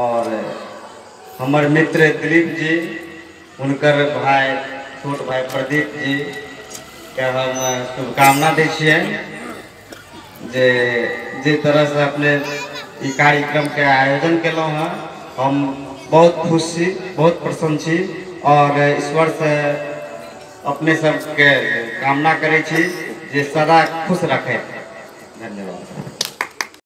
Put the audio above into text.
और हमर मित्र दिलीप जी उनकर भाई, छोट भाई प्रदीप जी, के हम शुभकामना दै जे जे तरह से अपने ई कार्यक्रम के आयोजन केलहुँ हँ। हम बहुत खुश छी, बहुत प्रसन्न छी और ईश्वर से अपने सबके कामना करे छी जे सदा खुश रखे। धन्यवाद।